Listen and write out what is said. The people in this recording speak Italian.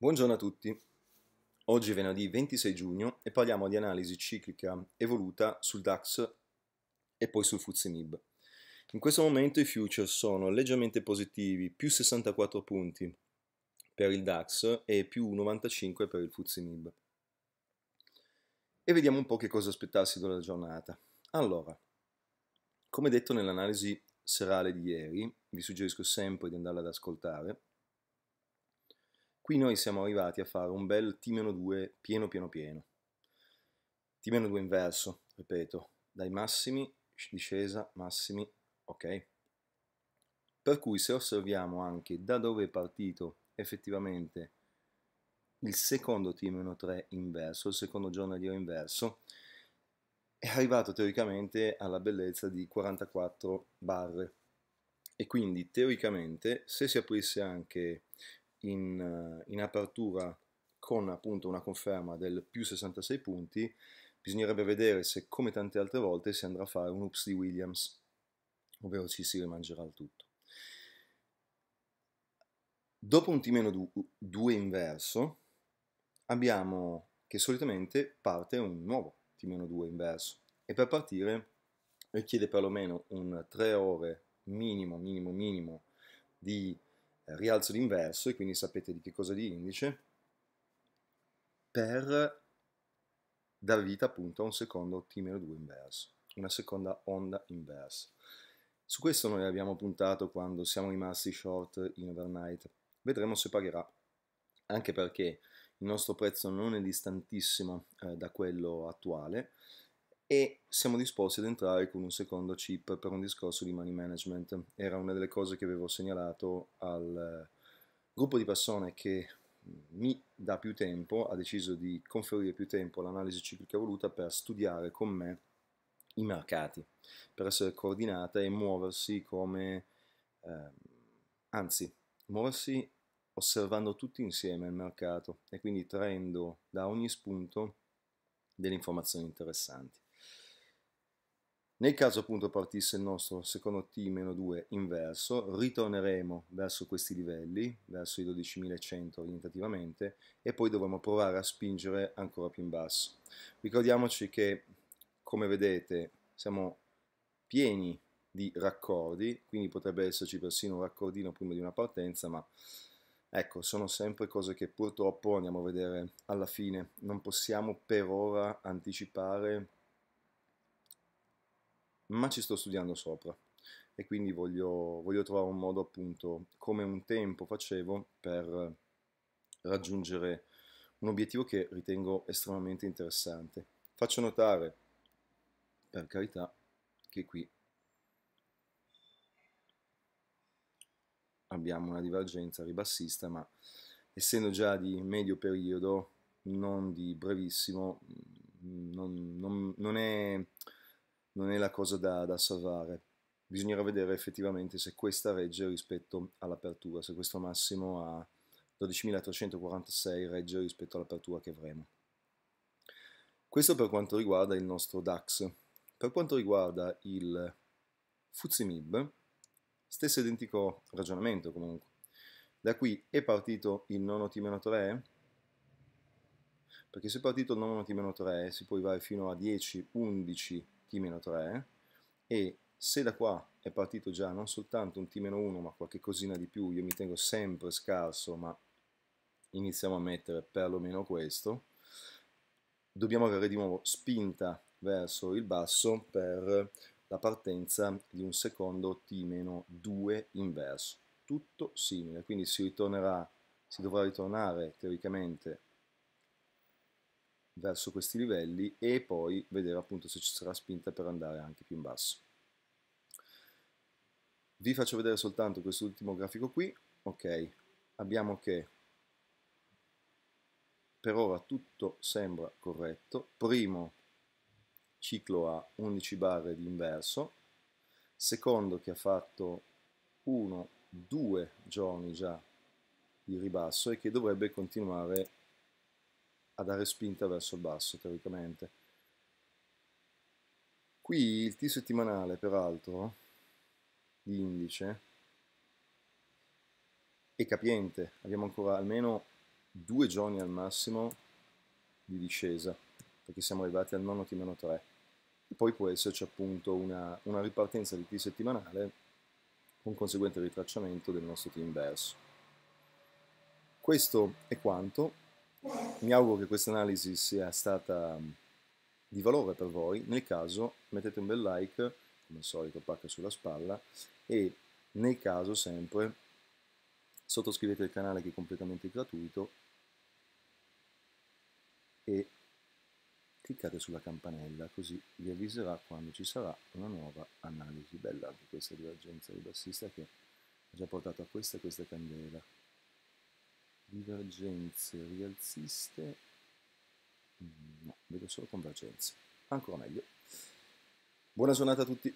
Buongiorno a tutti. Oggi è venerdì 26 giugno e parliamo di analisi ciclica evoluta sul DAX e poi sul FTSE MIB. In questo momento i futures sono leggermente positivi, più 64 punti per il DAX e più 95 per il FTSE MIB. E vediamo un po' che cosa aspettarsi dalla giornata. Allora, come detto nell'analisi serale di ieri, vi suggerisco sempre di andarla ad ascoltare, Qui noi siamo arrivati a fare un bel T-2 pieno pieno pieno. T-2 inverso, ripeto, dai massimi, discesa, massimi, ok? Per cui se osserviamo anche da dove è partito effettivamente il secondo T-3 inverso, il secondo giornaliero inverso, è arrivato teoricamente alla bellezza di 44 barre. E quindi teoricamente se si aprisse anche in, in apertura con appunto una conferma del più 66 punti, bisognerebbe vedere se come tante altre volte si andrà a fare un ups di Williams, ovvero ci si rimangerà il tutto. Dopo un T-2 inverso abbiamo che solitamente parte un nuovo T-2 inverso e per partire richiede perlomeno un 3 ore minimo, minimo, minimo di rialzo d'inverso, e quindi sapete di che cosa di indice, per dar vita appunto a un secondo T-2 inverso, una seconda onda inversa. Su questo noi abbiamo puntato quando siamo rimasti short in overnight. Vedremo se pagherà, anche perché il nostro prezzo non è distantissimo eh, da quello attuale e siamo disposti ad entrare con un secondo chip per un discorso di money management. Era una delle cose che avevo segnalato al gruppo di persone che mi da più tempo ha deciso di conferire più tempo all'analisi ciclica voluta per studiare con me i mercati, per essere coordinata e muoversi come, eh, anzi, muoversi osservando tutti insieme il mercato e quindi traendo da ogni spunto delle informazioni interessanti. Nel caso appunto partisse il nostro secondo T-2 inverso, ritorneremo verso questi livelli, verso i 12.100 orientativamente, e poi dovremo provare a spingere ancora più in basso. Ricordiamoci che, come vedete, siamo pieni di raccordi, quindi potrebbe esserci persino un raccordino prima di una partenza, ma ecco, sono sempre cose che purtroppo andiamo a vedere alla fine. Non possiamo per ora anticipare ma ci sto studiando sopra e quindi voglio, voglio trovare un modo appunto come un tempo facevo per raggiungere un obiettivo che ritengo estremamente interessante. Faccio notare, per carità, che qui abbiamo una divergenza ribassista, ma essendo già di medio periodo, non di brevissimo, non, non, non è non è la cosa da, da salvare. Bisognerà vedere effettivamente se questa regge rispetto all'apertura, se questo massimo a 12.346 regge rispetto all'apertura che avremo. Questo per quanto riguarda il nostro DAX. Per quanto riguarda il FTSE MIB, stesso identico ragionamento comunque. Da qui è partito il nono T-3, perché se è partito il nono T-3 si può arrivare fino a 10, 11 T-3 e se da qua è partito già non soltanto un T-1 ma qualche cosina di più, io mi tengo sempre scarso ma iniziamo a mettere perlomeno questo, dobbiamo avere di nuovo spinta verso il basso per la partenza di un secondo T-2 inverso, tutto simile, quindi si ritornerà, si dovrà ritornare teoricamente verso questi livelli e poi vedere appunto se ci sarà spinta per andare anche più in basso. Vi faccio vedere soltanto quest'ultimo grafico qui, ok, abbiamo che per ora tutto sembra corretto, primo ciclo a 11 barre di inverso, secondo che ha fatto 1-2 giorni già di ribasso e che dovrebbe continuare a dare spinta verso il basso teoricamente. Qui il T settimanale peraltro di indice è capiente, abbiamo ancora almeno due giorni al massimo di discesa, perché siamo arrivati al nono T-3. E poi può esserci appunto una, una ripartenza di T settimanale con conseguente ritracciamento del nostro T inverso. Questo è quanto. Mi auguro che questa analisi sia stata di valore per voi. Nel caso mettete un bel like, come al solito pacca sulla spalla, e nel caso sempre sottoscrivete il canale che è completamente gratuito e cliccate sulla campanella così vi avviserà quando ci sarà una nuova analisi bella anche questa divergenza ribassista che ha già portato a questa e questa candela divergenze rialziste? Mm, no, vedo solo convergenze. Ancora meglio. Buona giornata a tutti